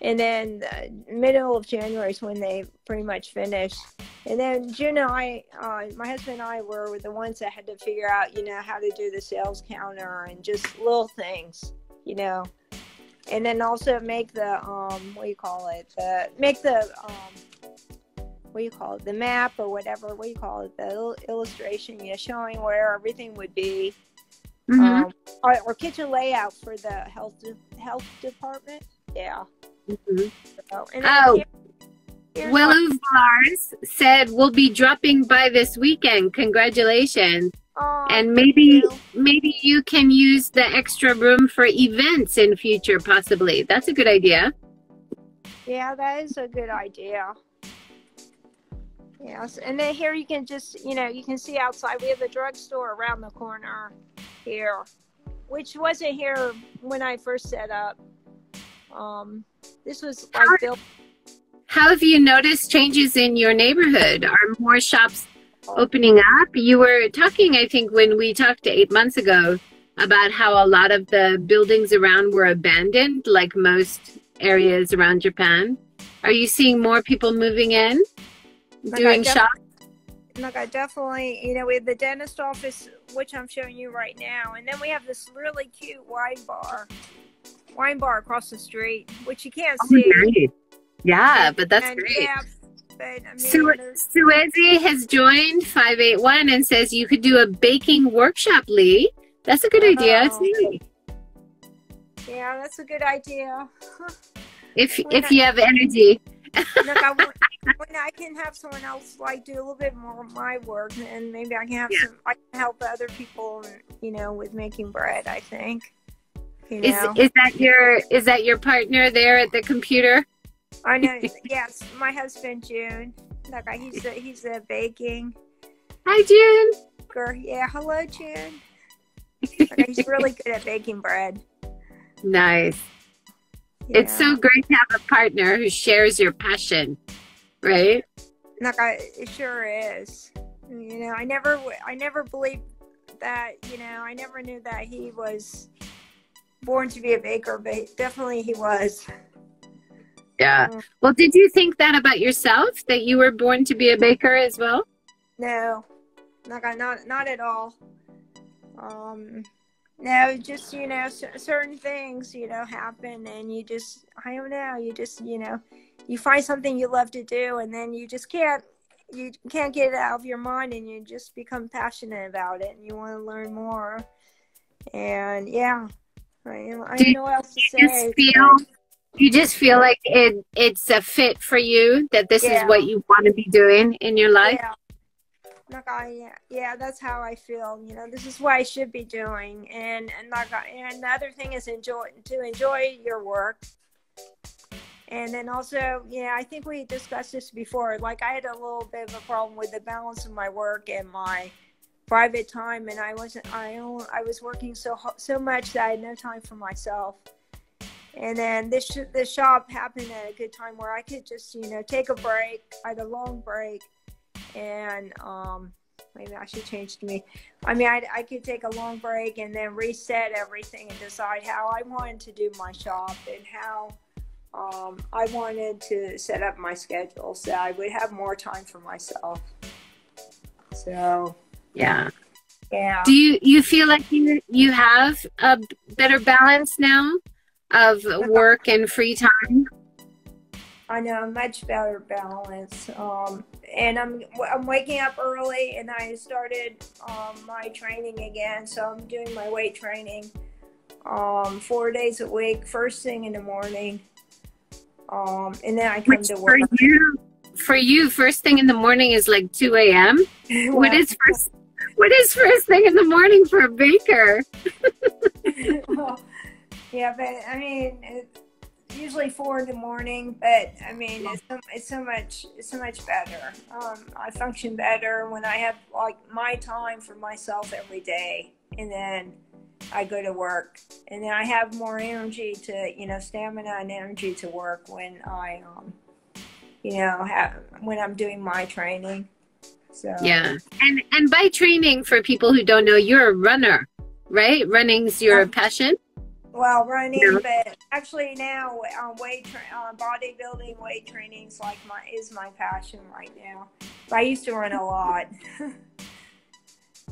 And then the middle of January is when they pretty much finished. And then June and I, uh, my husband and I were the ones that had to figure out, you know, how to do the sales counter and just little things, you know. and then also make the um what do you call it the make the um what do you call it the map or whatever what do you call it the il- illustration know, showing where everything would be Mhm. um or, or kitchen layout for the health de- health department yeah Mhm. so, Oh. here- Willow Vars said we'll be dropping by this weekend. Congratulations. oh, And maybe you. maybe you can use the extra room for events in future possibly. That's a good idea. Yeah, that is a good idea. Yes, and then here you can just, you know, you can see outside. We have a drugstore around the corner here, which wasn't here when I first set up. Um, this was like built. How have you noticed changes in your neighborhood? Are more shops opening up? You were talking, I think, when we talked eight months ago about how a lot of the buildings around were abandoned, like most areas around Japan. Are you seeing more people moving in, Like, doing shops? Like I definitely, you know, we have the dentist office, which I'm showing you right now, and then we have this really cute wine bar, wine bar across the street, which you can't Oh, see. Yeah, but that's And, great. Yeah, but I mean, Su- Suezi has joined 581 and says you could do a baking workshop, Lee. That's a good idea. Oh. yeah, that's a good idea. [laughs] If if you have energy. [laughs] Look, I want, when I can have someone else like do a little bit more of my work, and maybe I can have Yeah. some. I can help other people, you know, with making bread. I think. You Is know, is that your is that your partner there at the computer? I know. [laughs] yes, my husband June. Look, I- he's a, he's a baking. Hi, June. girl. Yeah, hello, June. He's really good at baking bread. Nice. It's so great to have a partner who shares your passion, right? Like I, it sure is. You know, I never, I never believed that. You know, I never knew that he was born to be a baker, but definitely he was. Yeah. Mm. Well, did you think that about yourself that you were born to be a baker as well? No, like I not, not at all. Um, no, just you know, c- certain things you know happen, and you just, I don't know, you just, you know, you find something you love to do, and then you just can't. You can't get it out of your mind, and you just become passionate about it, and you want to learn more. And yeah, I, I Do don't know what else to you say. just feel you just feel like it it's a fit for you that this Yeah. is what you want to be doing in your life? Yeah. Like I, yeah, that's how I feel. You know, this is what I should be doing, and and like, I, and the other thing is enjoy to enjoy your work, and then also, yeah, I think we discussed this before. Like I had a little bit of a problem with the balance of my work and my private time, and I wasn't, I own I was working so so much that I had no time for myself. And then this sh- shop happened at a good time where I could just you know take a break, I had a long break and um maybe I should change to me. I mean, I, I could take a long break and then reset everything and decide how I wanted to do my shop and how um, I wanted to set up my schedule so I would have more time for myself. So, Yeah. yeah. Do you you feel like you you have a better balance now of work and free time? I know a much better balance. Um, and I'm I'm waking up early, and I started um, my training again. So I'm doing my weight training um, four days a week, first thing in the morning, um, and then I come Which to for you for you first thing in the morning is like 2 a.m. [laughs] What is first what is first thing in the morning for a baker? well, [laughs] yeah, but I mean, it's usually four in the morning. But I mean, it's so, it's so much it's so much better. Um, I function better when I have like my time for myself every day, and then I go to work, and then I have more energy to you know stamina and energy to work when I um you know have when I'm doing my training. So Yeah. And and by training for people who don't know, you're a runner, right? Running's your Um, passion? Well, running, Yeah. but actually now um, weight uh, bodybuilding, weight training is like my is my passion right now. But I used to run a lot. [laughs]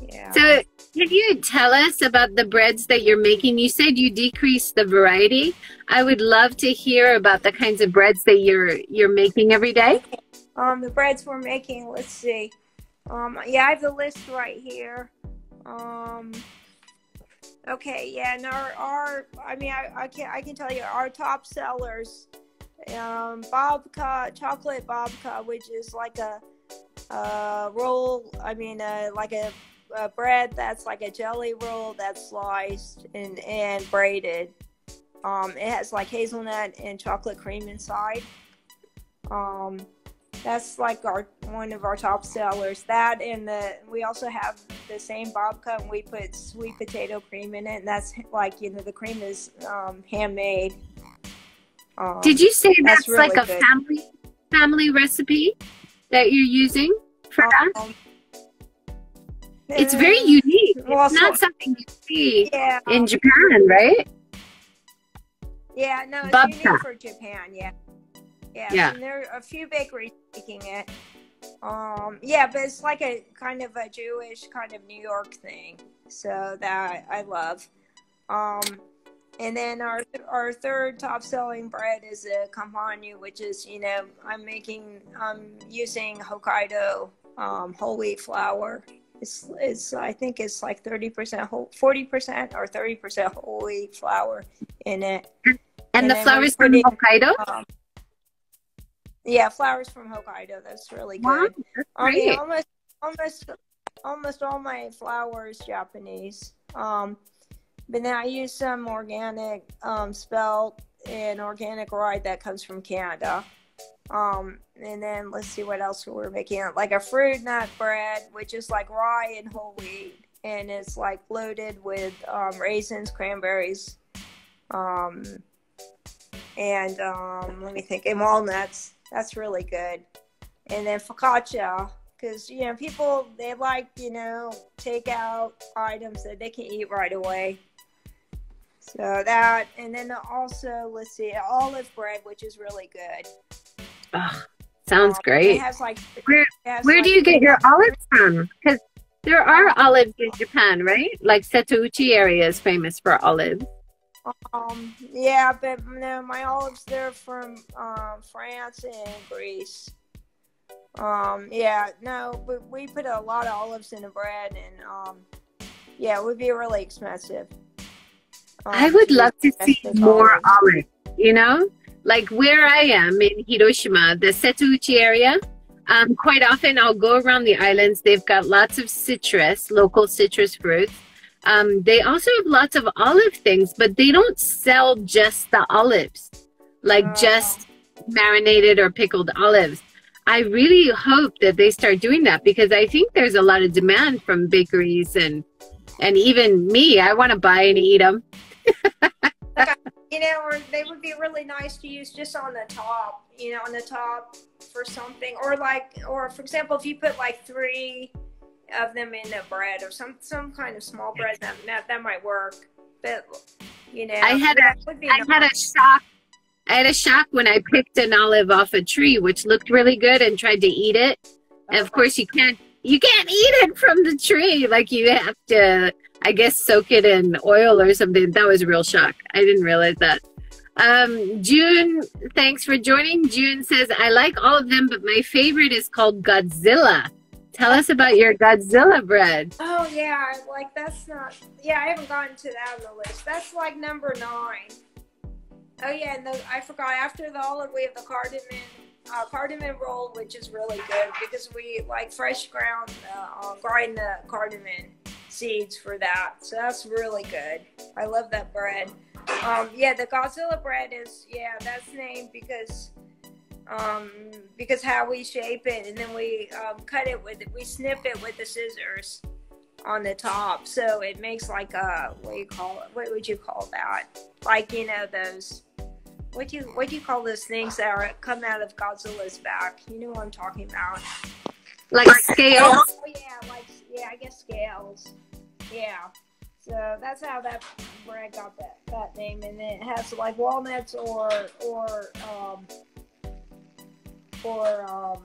yeah. So can you tell us about the breads that you're making? You said you decreased the variety. I would love to hear about the kinds of breads that you're you're making every day. Um, the breads we're making. Let's see. Um, yeah, I have the list right here. Um, okay, yeah, and our, our I mean, I, I can I can tell you our top sellers, um, babka chocolate babka, which is like a, a roll. I mean, like a uh, bread that's like a jelly roll that's sliced and, and braided. Um, it has like hazelnut and chocolate cream inside. Um, that's like our one of our top sellers. That and the we also have the same babka and we put sweet potato cream in it, and that's like you know the cream is um, handmade. Um, Did you say that's, that's really like a good. family family recipe that you're using for um, that? It's very unique. Well, it's not something you see yeah. in Japan, right? Yeah, no, it's Babka. unique for Japan. Yeah, yeah. yeah. And there are a few bakeries making it. Um, yeah, but it's like a kind of a Jewish kind of New York thing. So that I love. Um, and then our our third top selling bread is a kampanyu, which is you know I'm making I'm using Hokkaido um, whole wheat flour it's, it's I think it's like 30% whole, 40% or 30% whole wheat flour in it. And, and the flour is from Hokkaido? Um, yeah, flour's from Hokkaido. That's really good. Wow, that's I mean, almost, almost, almost all my flour's Japanese. Um, but then I use some organic um, spelt and organic rye that comes from Canada. Um, and then let's see what else we're making. Like a fruit nut bread, which is like rye and whole wheat, and it's like loaded with um, raisins, cranberries, um, and um, let me think, and walnuts. That's really good. And then focaccia, because you know people they like you know take out items that they can eat right away. So that, and then also let's see, olive bread, which is really good. Oh, sounds um, great. Like, where where like, do you get your olives from? Because there are olives in Japan, right? Like Setouchi area is famous for olives. Um, yeah, but no, my olives they're from um, France and Greece. Um, yeah, no, but we put a lot of olives in the bread, and um, yeah, it would be really expensive. Um, I would love to see more olives. You know, like where I am in Hiroshima, the Setouchi area, um, quite often I'll go around the islands. They've got lots of citrus, local citrus fruits. Um, they also have lots of olive things, but they don't sell just the olives, like oh. just marinated or pickled olives. I really hope that they start doing that because I think there's a lot of demand from bakeries and and even me. I want to buy and eat them. you know, or they would be really nice to use just on the top, you know, on the top for something, or like, or for example, if you put like three of them in the bread or some some kind of small bread, that that, that might work. But you know, I had a I had a shock. I had a shock when I picked an olive off a tree, which looked really good, and tried to eat it. And of course, you can't you can't eat it from the tree. Like you have to I guess soak it in oil or something. That was a real shock. I didn't realize that. Um, June, thanks for joining. June says, I like all of them, but my favorite is called Godzilla. Tell us about your Godzilla bread. Oh, yeah. Like, that's not, yeah, I haven't gotten to that on the list. That's like number nine. Oh, yeah. And the, I forgot, after the olive, we have the cardamom uh, cardamom roll, which is really good because we like fresh ground, uh, uh, grind the cardamom seeds for that. So that's really good. I love that bread. Um, yeah, the Godzilla bread is yeah, that's named because um, because how we shape it and then we um, cut it with we snip it with the scissors on the top, so it makes like a what do you call it? What would you call that? Like you know those. What do you what do you call those things that are come out of Godzilla's back? You know what I'm talking about? Like scales. Oh yeah, like yeah, I guess scales. Yeah. So that's how that brand got that, that name, and it has like walnuts or or um, or um,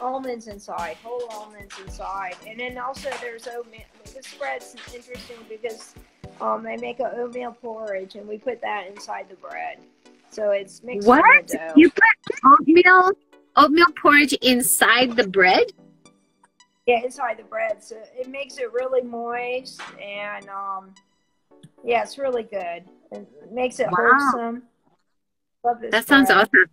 almonds inside, whole almonds inside, and then also there's oatmeal. The spread's interesting because um, I make an oatmeal porridge and we put that inside the bread, so it's mixed. What the dough. you put oatmeal oatmeal porridge inside the bread? Yeah, inside the bread, so it makes it really moist and um, yeah, it's really good. It makes it Wow. wholesome. Love this. That sounds awesome.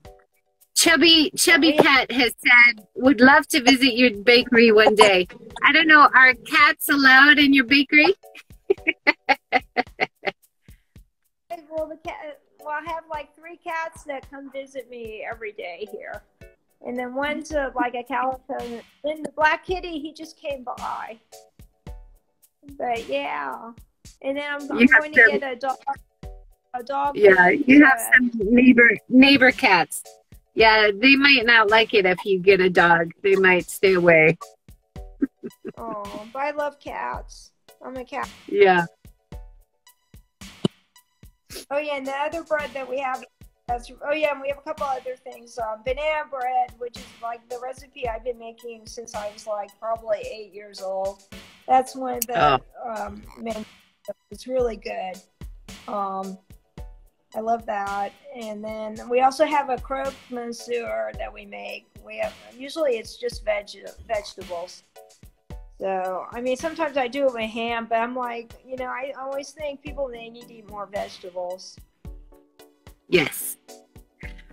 Chubby Chubby Pet has said would love to visit your bakery one day. I don't know, are cats allowed in your bakery? Well, the cat. Well, I have like three cats that come visit me every day here, and then one's a, like a calico. and Then the black kitty, he just came by. But yeah, and then I'm, I'm going to to- get a dog. A dog. Yeah, you have some neighbor neighbor cats. Yeah, they might not like it if you get a dog. They might stay away. Oh, but I love cats. I'm a cat. Yeah. Oh yeah, and the other bread that we have. Oh yeah, and we have a couple other things. Um, banana bread, which is like the recipe I've been making since I was like probably eight years old. That's one of the um, main. It's really good. Um, I love that. And then we also have a croque monsieur that we make. We have usually it's just veg vegetables. So I mean, sometimes I do it with ham, but I'm like, you know, I always think people they need to eat more vegetables. Yes.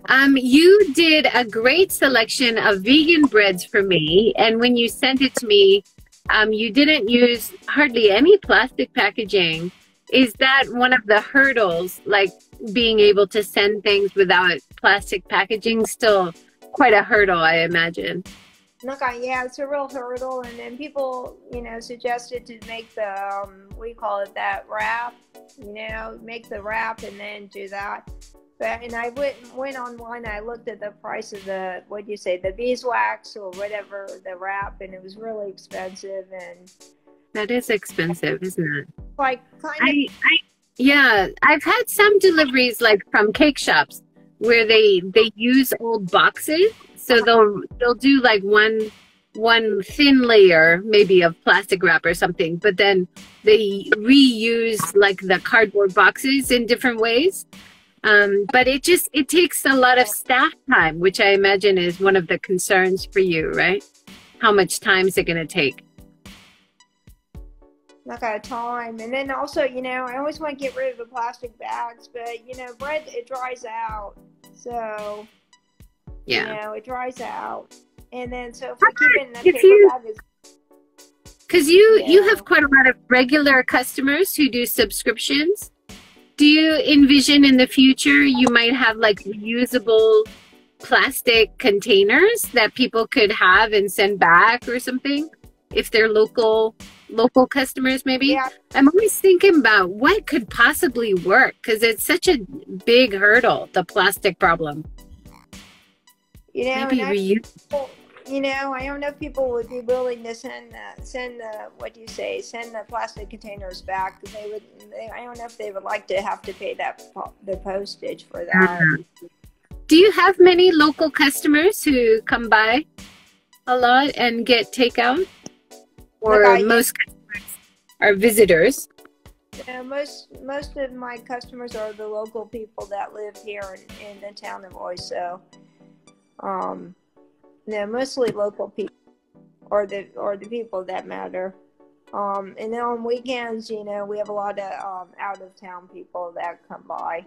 Um, you did a great selection of vegan breads for me, and when you sent it to me, um, you didn't use hardly any plastic packaging. Is that one of the hurdles, like being able to send things without plastic packaging? Still quite a hurdle, I imagine. I, yeah, it's a real hurdle. And then people, you know, suggested to make the, um, we call it that wrap, you know, make the wrap and then do that. But, and I went, went online, I looked at the price of the, what do you say, the beeswax or whatever, the wrap, and it was really expensive. And That is expensive, isn't it? like, kind of, I, I, yeah, I've had some deliveries like from cake shops where they they use old boxes, so they'll they'll do like one one thin layer maybe of plastic wrap or something, but then they reuse like the cardboard boxes in different ways. Um, but it just it takes a lot of staff time, which I imagine is one of the concerns for you, right? How much time is it going to take? Not got time. And then also, you know, I always want to get rid of the plastic bags, but, you know, bread, it dries out. So, Yeah. You know, it dries out. And then so if we keep it in the paper you- bag, Because you you have quite a lot of regular customers who do subscriptions. Do you envision in the future you might have like reusable plastic containers that people could have and send back or something if they're local local customers maybe? Yeah. I'm always thinking about what could possibly work because it's such a big hurdle, the plastic problem. you know, Maybe reuse. you know, I don't know if people would be willing to send the, send the, what do you say, send the plastic containers back. They would, they, I don't know if they would like to have to pay that, the postage for that. Mm-hmm. Do you have many local customers who come by a lot and get takeout? Or I- most customers are visitors? Know, most, most of my customers are the local people that live here in, in the town of Oiso. Um, they're mostly local people, or the or the people that matter. Um, and then on weekends, you know, we have a lot of um, out of town people that come by.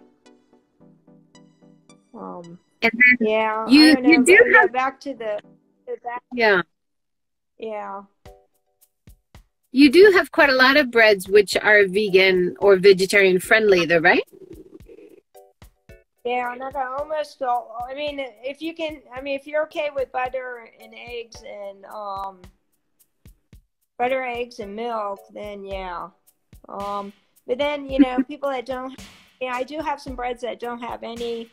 Um, yeah, You- know, you do have- back to the, to that, yeah. yeah. You do have quite a lot of breads which are vegan or vegetarian friendly, though, right? Yeah, I almost all. I mean, if you can, I mean, if you're okay with butter and eggs and um, butter, eggs, and milk, then yeah. Um, but then you know, [laughs] people that don't, yeah, I do have some breads that don't have any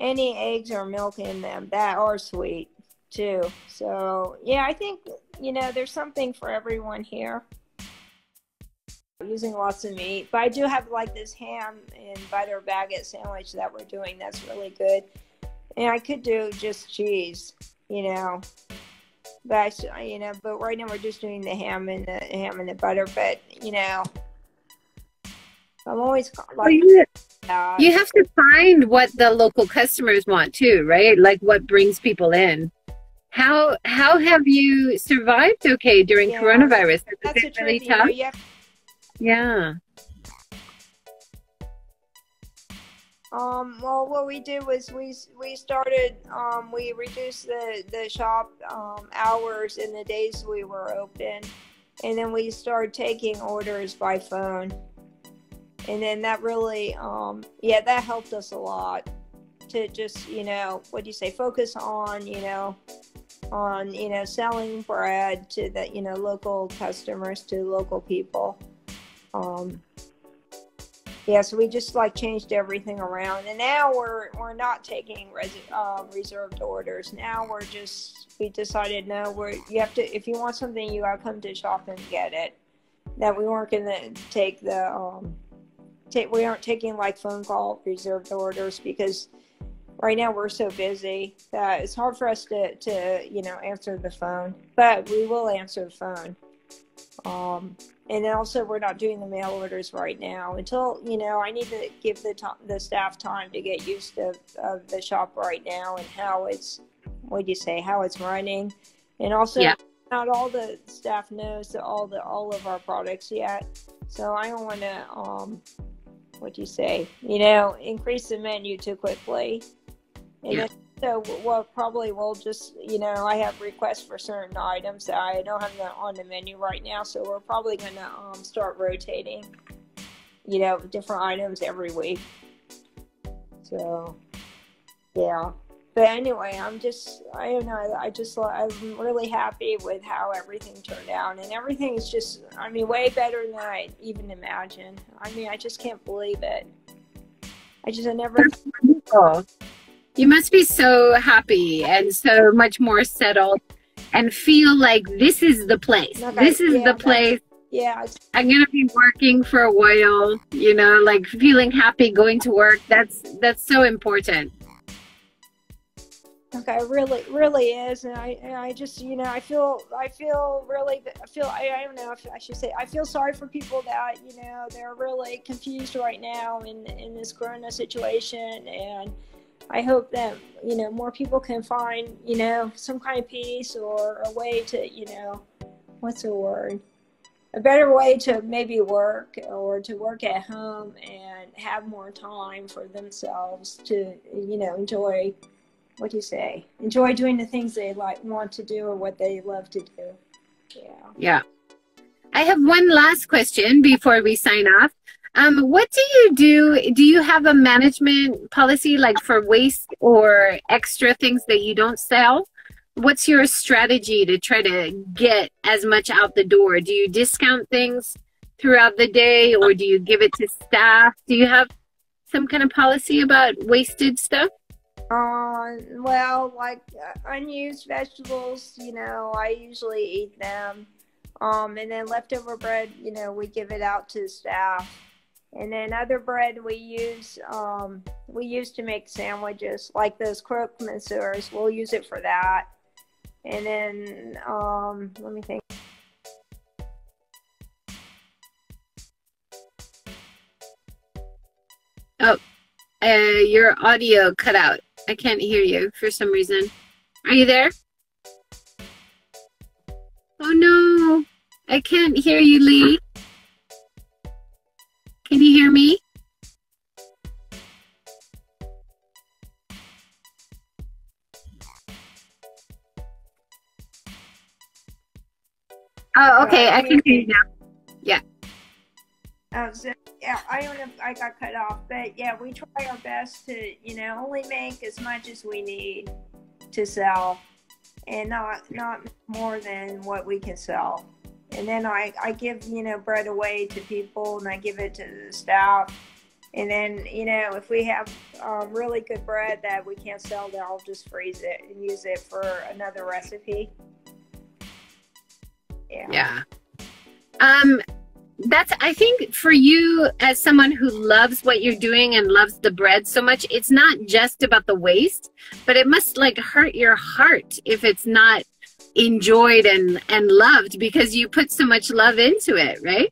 any eggs or milk in them that are sweet too. So yeah, I think you know, there's something for everyone here. Using lots of meat, but I do have like this ham and butter baguette sandwich that we're doing. That's really good, and I could do just cheese, you know. but I, you know, but right now we're just doing the ham and the ham and the butter. But you know, I'm always like, you, uh, you have to find what the local customers want too, right? Like what brings people in. How how have you survived okay during yeah, coronavirus? That's it really tough? Have- yeah. Um, well, what we did was we we started um, we reduced the the shop um, hours in the days we were open, and then we started taking orders by phone, and then that really um, yeah that helped us a lot to just you know what do you say focus on you know on you know selling bread to the you know local customers to local people. Um, yeah, so we just like changed everything around, and now we're we're not taking res- uh, reserved orders. Now we're just we decided no, we're you have to if you want something you gotta come to shop and get it. That we weren't gonna take the um take we aren't taking like phone call reserved orders because right now we're so busy that it's hard for us to to you know answer the phone, but we will answer the phone. Um, and also we're not doing the mail orders right now until you know I need to give the to- the staff time to get used to of the shop right now and how it's what do you say how it's running, and also yeah. not all the staff knows all the all of our products yet, so I don't want to um what do you say you know increase the menu too quickly, and yeah. So well, probably we'll just you know I have requests for certain items that I don't have on the menu right now, so we're probably gonna um, start rotating, you know, different items every week. So, yeah. But anyway, I'm just I don't know I just I'm really happy with how everything turned out, and everything is just I mean way better than I even imagined. I mean I just can't believe it. I just I never. You must be so happy and so much more settled and feel like this is the place. This is yeah, the place. Yeah. I'm going to be working for a while, you know, like feeling happy going to work. That's that's so important. Okay, really, really is, and I, and I just, you know, I feel, I feel really, I feel, I, I don't know if I should say, I feel sorry for people that, you know, they're really confused right now in in this Corona situation, and I hope that you know more people can find you know some kind of peace or a way to you know what's a word? A better way to maybe work or to work at home and have more time for themselves to you know enjoy what do you say? Enjoy doing the things they like want to do or what they love to do. Yeah. Yeah. I have one last question before we sign off um, what do you do? Do you have a management policy like for waste or extra things that you don't sell? What's your strategy to try to get as much out the door? Do you discount things throughout the day or do you give it to staff? Do you have some kind of policy about wasted stuff? Uh, well, like uh, unused vegetables, you know, I usually eat them. Um, and then leftover bread, you know, we give it out to staff. And then other bread we use, um, we use to make sandwiches, like those croque monsieurs. We'll use it for that. And then, um, let me think. Oh, uh, your audio cut out. I can't hear you for some reason. Are you there? Oh no, I can't hear you, Lee. Can you hear me? Oh, okay. I can hear you now. Yeah. Oh, so, yeah, I don't know if I got cut off, but yeah, we try our best to, you know, only make as much as we need to sell and not not more than what we can sell and then I, I give you know bread away to people and I give it to the staff. And then you know if we have um, really good bread that we can't sell then I'll just freeze it and use it for another recipe. Yeah. Yeah. Um that's i think for you as someone who loves what you're doing and loves the bread so much it's not just about the waste but it must like hurt your heart if it's not enjoyed and and loved because you put so much love into it, right?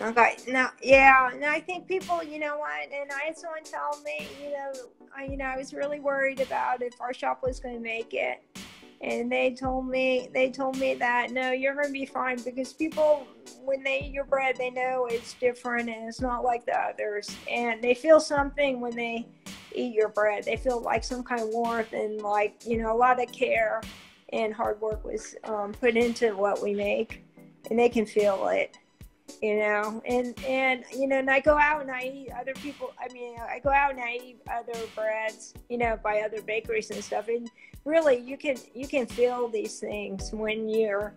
Okay, no, yeah, and I think people, you know what, and I had someone tell me, you know, I, you know, I was really worried about if our shop was going to make it, and they told me, they told me that no, you're going to be fine because people, when they eat your bread, they know it's different and it's not like the others, and they feel something when they eat your bread. They feel like some kind of warmth and like you know a lot of care and hard work was um, put into what we make, and they can feel it you know? And and you know and i go out and i eat other people i mean i go out and i eat other breads you know by other bakeries and stuff. And really you can you can feel these things when you're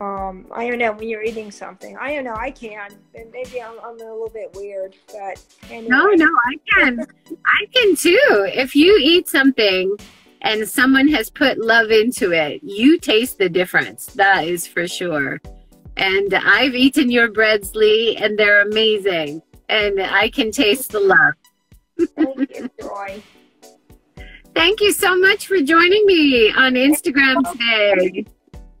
um i don't know when you're eating something. I don't know i can and maybe i'm, I'm a little bit weird but anyway. no no i can. I can too. If you eat something and someone has put love into it you taste the difference that is for sure and I've eaten your breads, Lee, and they're amazing. And I can taste the love. Thank you, Joy. [laughs] Thank you so much for joining me on Instagram today. It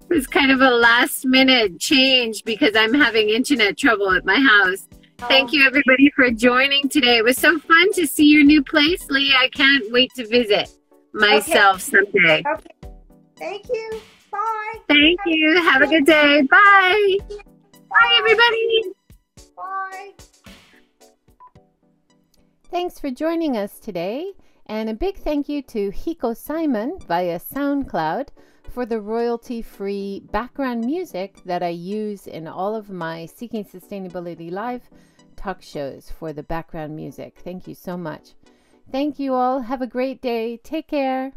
was kind of a last minute change because I'm having internet trouble at my house. Thank oh. you, everybody, for joining today. It was so fun to see your new place, Lee. I can't wait to visit myself okay. someday. Okay. Thank you. Bye. Thank you. Have a good day. Bye. Bye, everybody. Bye. Thanks for joining us today. And a big thank you to Hiko Simon via SoundCloud for the royalty free background music that I use in all of my Seeking Sustainability Live talk shows for the background music. Thank you so much. Thank you all. Have a great day. Take care.